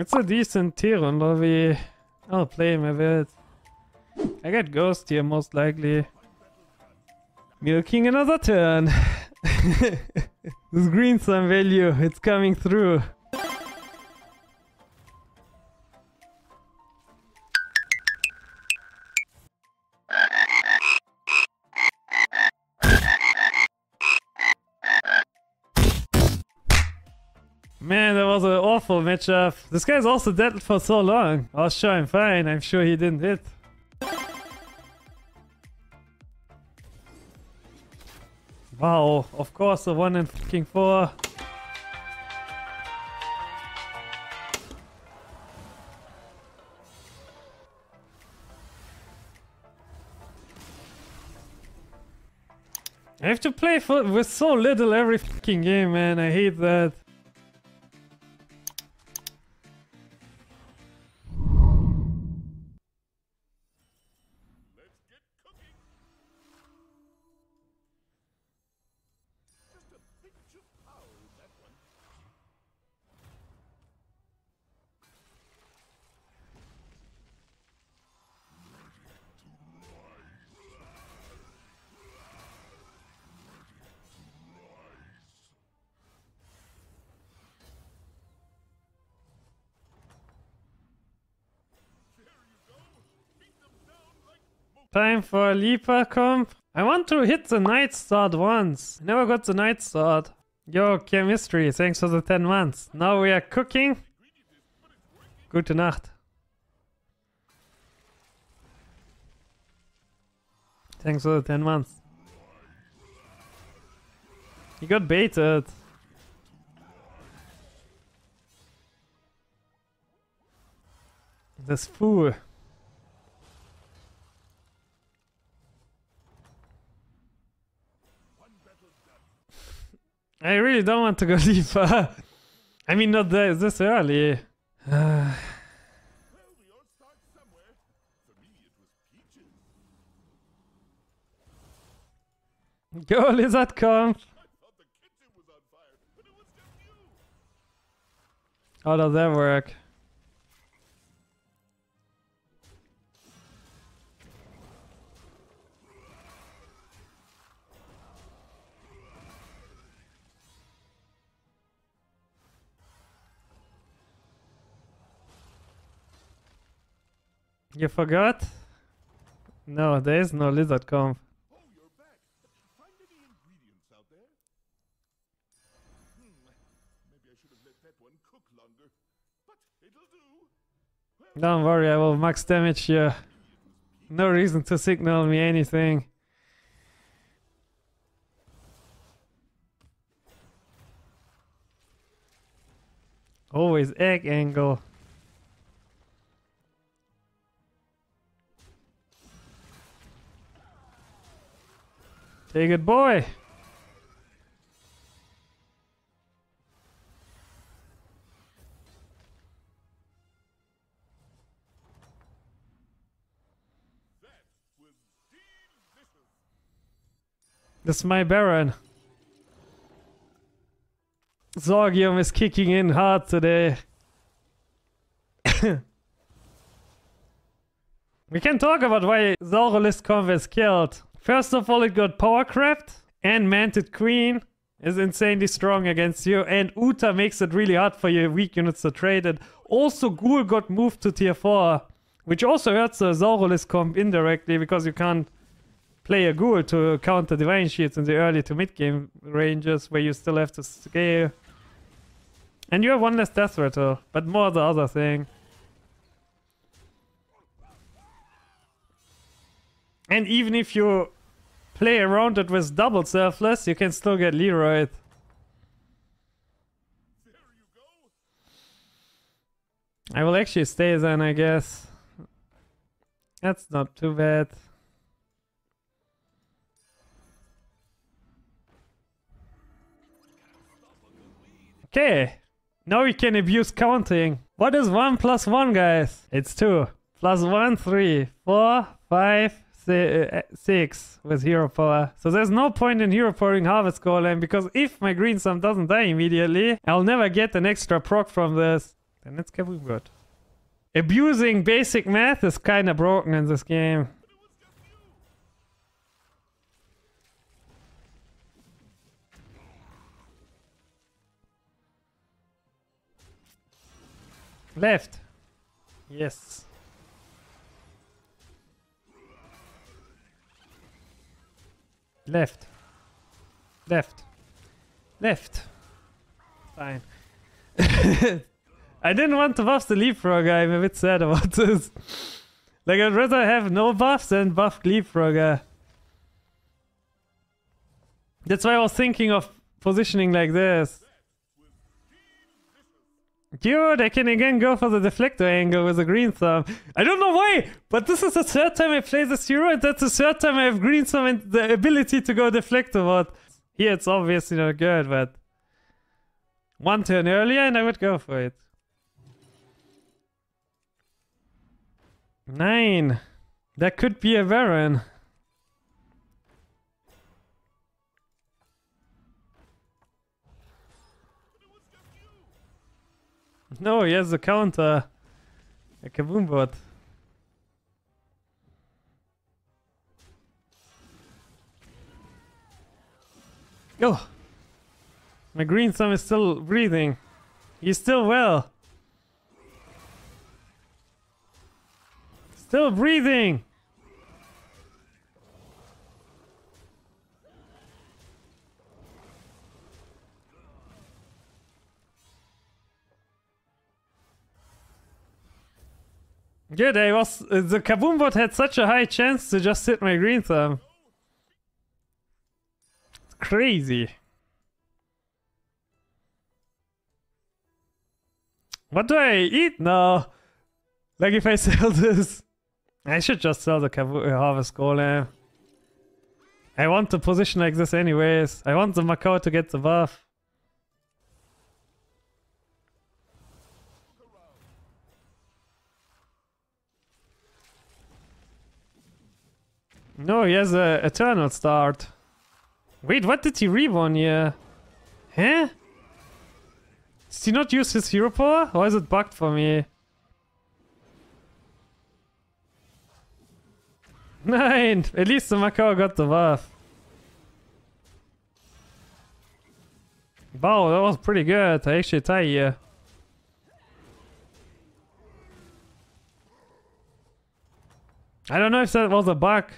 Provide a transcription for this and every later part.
It's a decent tier lobby. I'll play him a bit. I get Ghost here most likely. Milking another turn. this green sun value, it's coming through. Awful matchup. This guy's also dead for so long. I was sure I'm fine. I'm sure he didn't hit. Wow, of course, the one in fucking four. I have to play for, with so little every fucking game, man. I hate that. Time for Leaper comp. I want to hit the Night Start once. Never got the Night Start. Yo, chemistry, thanks for the 10 months. Now we are cooking. Gute Nacht. Thanks for the 10 months. He got baited. This fool. I really don't want to go deeper. I mean, not this, this early. Uh, is Lizard, come. How does that work? You forgot? No, there is no lizard it'll do. Don't worry, I will max damage you. No reason to signal me anything. Always egg angle. Take good boy. That was delicious. This is my Baron. Zorgium is kicking in hard today. we can talk about why Zaurolist Conv is killed. First of all, it got Powercraft, and Mantid Queen is insanely strong against you, and Uta makes it really hard for your weak units to trade it. Also, Ghoul got moved to tier 4, which also hurts the Zaurolist comp indirectly because you can't play a Ghoul to counter Divine Shields in the early to mid game ranges where you still have to scale. And you have one less Death Rattle, but more the other thing. And even if you play around it with double Selfless, you can still get Leroy. I will actually stay then, I guess. That's not too bad. Okay. Now we can abuse counting. What is 1 plus 1, guys? It's 2. Plus 1, 3, 4, 5, uh, 6 with hero power. So there's no point in hero powering Harvest Golem because if my green sum doesn't die immediately, I'll never get an extra proc from this. Then it's Kaboom God. Abusing basic math is kinda broken in this game. Left. Yes. Left. Left. Left. Fine. I didn't want to buff the leapfrogger. I'm a bit sad about this. Like, I'd rather have no buffs than buff leapfrogger. That's why I was thinking of positioning like this. Dude, I can again go for the deflector angle with a green thumb. I don't know why, but this is the third time I play this hero, and that's the third time I have green thumb and the ability to go deflector mode. Here it's obviously not good, but one turn earlier and I would go for it. Nine. That could be a Baron. No, he has a counter. A kaboom bot. Oh! My green thumb is still breathing. He's still well. Still breathing. Good, I was uh, the kaboom bot had such a high chance to just hit my green thumb. It's crazy. What do I eat now? Like if I sell this, I should just sell the Kabu- uh, harvest golem. I want the position like this anyways. I want the Macaw to get the buff. No, he has a eternal start. Wait, what did he reborn here? Huh? Did he not use his hero power? Or is it bugged for me? Nein! At least the Macaw got the buff. Wow, that was pretty good. I actually tie here. I don't know if that was a bug.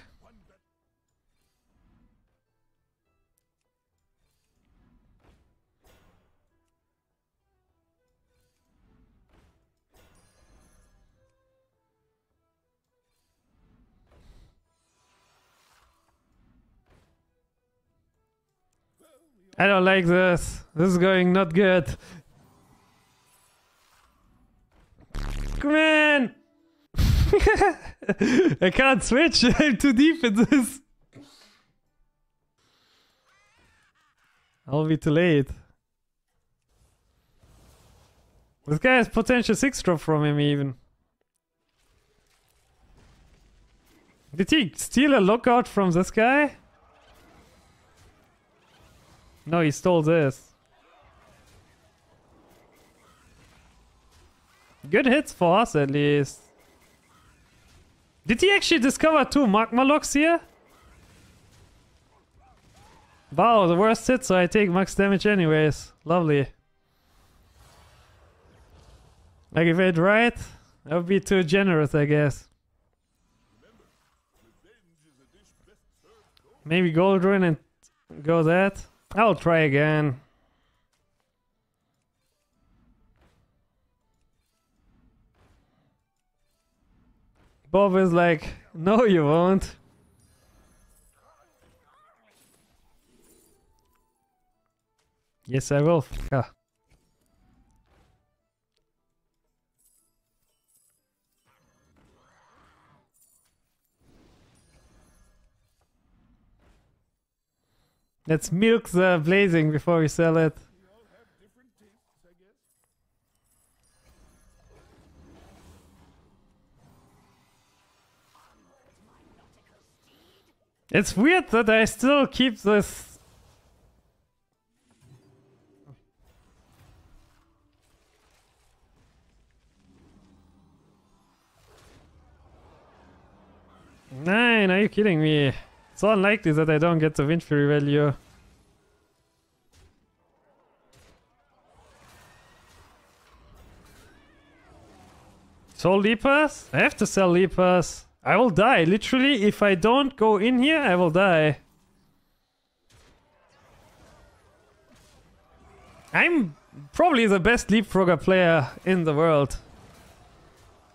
I don't like this. This is going not good. Come on! I can't switch. I'm too deep in this. I'll be too late. This guy has potential 6 drop from him even. Did he steal a lookout from this guy? No, he stole this. Good hits for us at least. Did he actually discover two Magmalocs here? Wow, the worst hit, so I take max damage anyways. Lovely. Like if I'd right, that would be too generous, I guess. Maybe Goldrin and go that. I'll try again. Bob is like, no you won't. Yes I will. Let's milk the blazing before we sell it. It's weird that I still keep this. Nine, are you kidding me? It's unlikely that I don't get the Wind Fury value. Soul Leapers? I have to sell Leapers. I will die. Literally, if I don't go in here, I will die. I'm probably the best leapfrogger player in the world.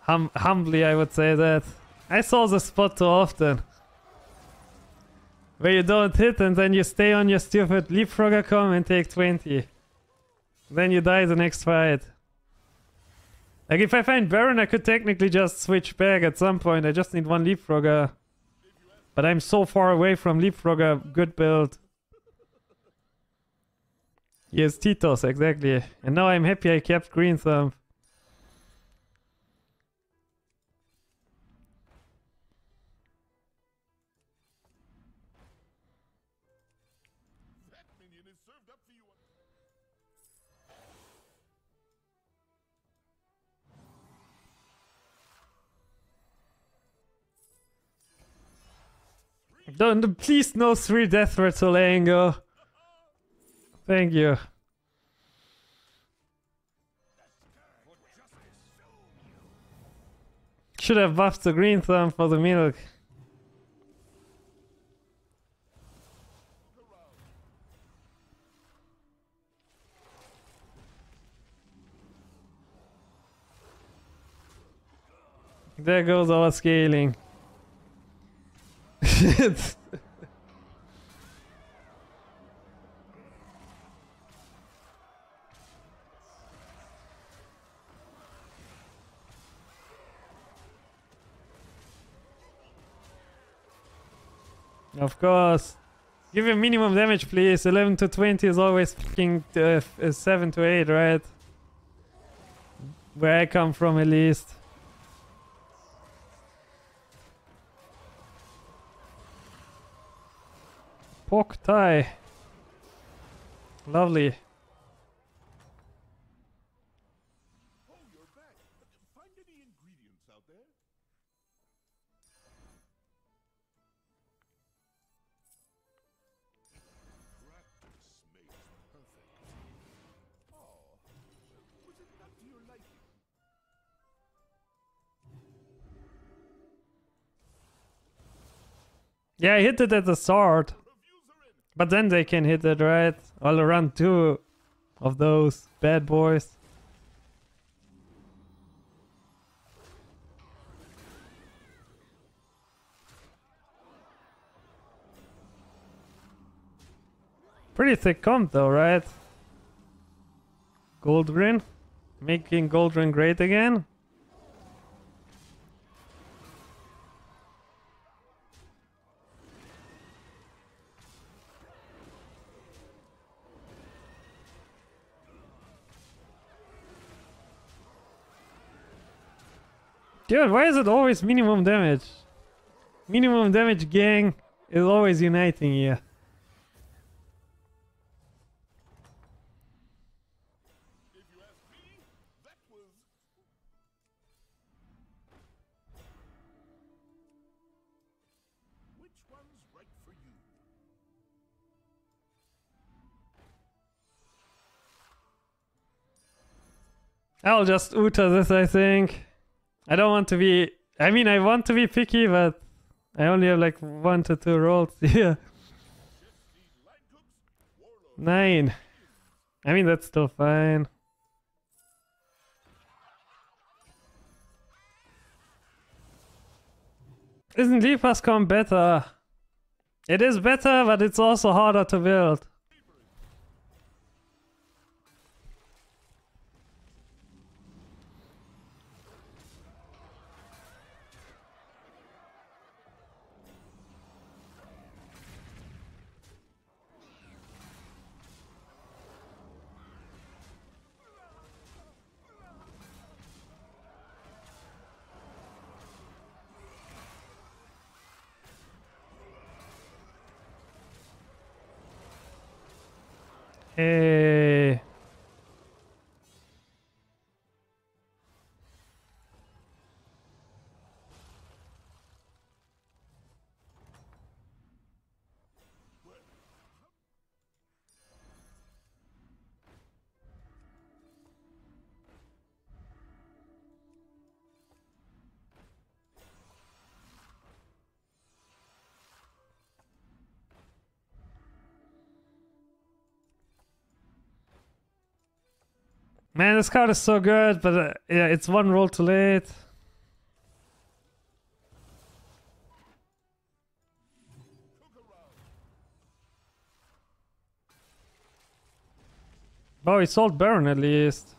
Hum humbly, I would say that. I saw the spot too often. Where you don't hit and then you stay on your stupid leapfrogger com and take 20. Then you die the next fight. Like if I find Baron I could technically just switch back at some point. I just need one leapfrogger. But I'm so far away from leapfrogger good build. Yes, Titos, exactly. And now I'm happy I kept Green Thumb. Don't please no three death threats Olengo. Thank you. Should have buffed the green thumb for the milk. There goes our scaling. Of course. Give him minimum damage, please. 11 to 20 is always fucking uh, uh, 7 to 8, right? Where I come from, at least. To your Lovely. Yeah, I hit it at the start. But then they can hit it, right? All around two of those bad boys. Pretty thick comp though, right? Goldrin? Making Goldrin great again? Dude, why is it always minimum damage? Minimum damage gang is always uniting here. I'll just Uta this, I think. I don't want to be. I mean, I want to be picky, but I only have like one to two rolls here. Nine. I mean, that's still fine. Isn't Leapascom better? It is better, but it's also harder to build. Hey. Man, this card is so good, but uh, yeah, it's one roll too late. Oh, he sold Baron at least.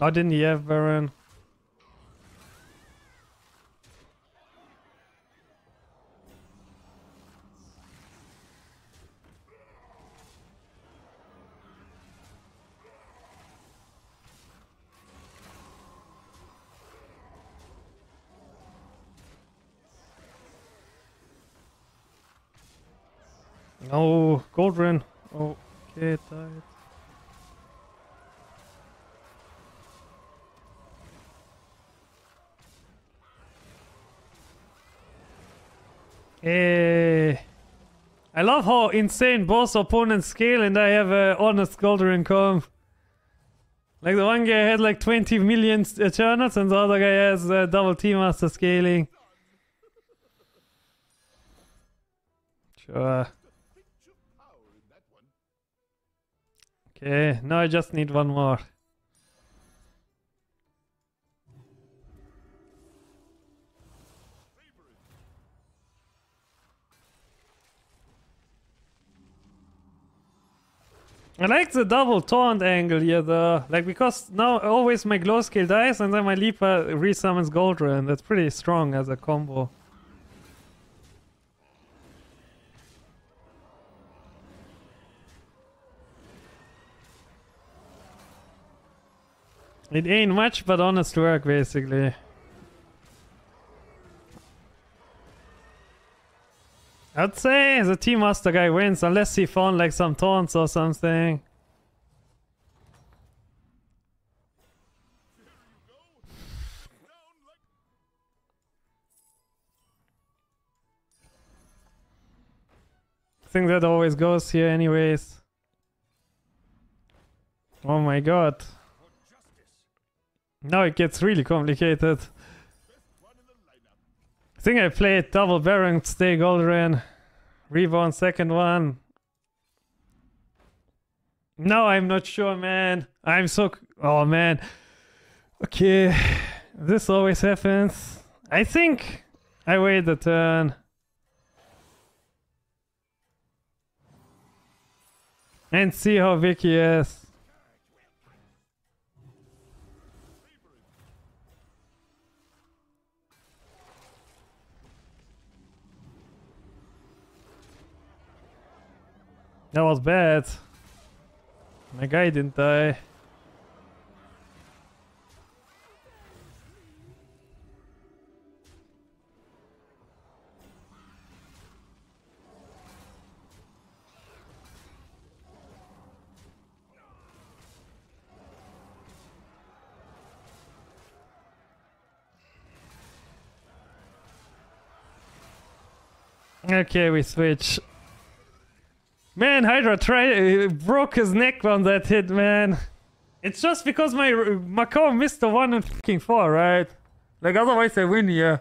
Oh, didn't he have Baron? Oh, Goldrin. Okay, died. Eh. I love how insane both opponents scale and I have a honest Goldrin comp. Like the one guy had like 20 million Eternals and the other guy has uh, double T Master scaling. Sure. Okay, now I just need one more. I like the double taunt angle here though. Like because now always my Glowscale dies and then my Leaper resummons Goldrin. That's pretty strong as a combo. It ain't much but honest work basically. I'd say the Team Master guy wins unless he found like some taunts or something. I think that always goes here anyways. Oh my god. Now it gets really complicated. I think I played double Baron, stay Goldrin, Reborn second one. No, I'm not sure, man. I'm so. Oh, man. Okay. This always happens. I think I wait the turn. And see how Vicky is. That was bad. My guy didn't die. Okay, we switch. Man, Hydra tried uh, broke his neck on that hit, man. It's just because my Macaw missed the one and fucking four, right? Like otherwise I win yeah.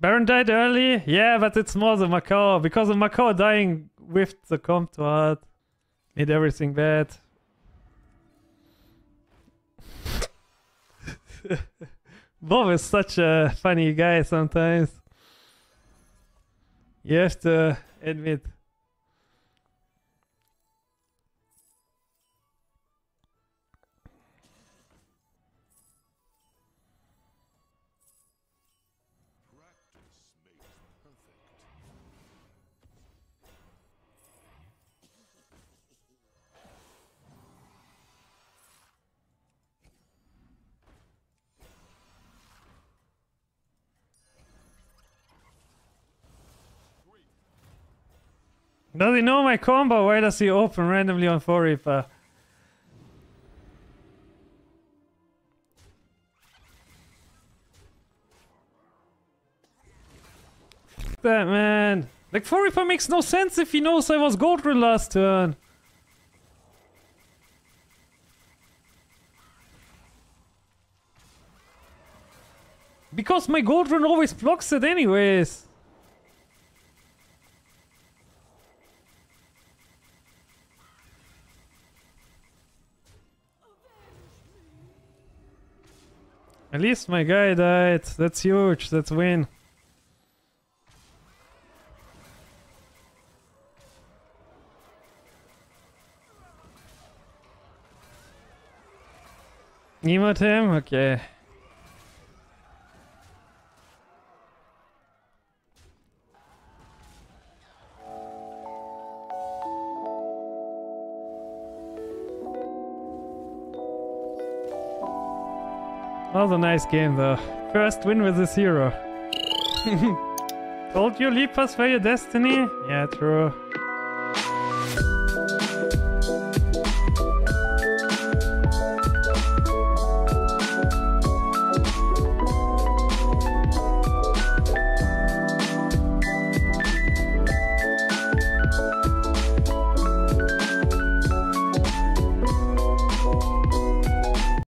Baron died early, yeah, but it's more the Macaw because of Macaw dying with the comp made everything bad. Bob is such a funny guy sometimes. You have to admit. Does he know my combo? Why does he open randomly on 4 Reaper? That man. Like 4 Reaper makes no sense if he knows I was Goldrin last turn. Because my Goldrin always blocks it anyways. At least my guy died. That's huge. That's win. Him? Okay. Was a nice game though. First win with this hero. Told you leap us for your destiny? Yeah, true.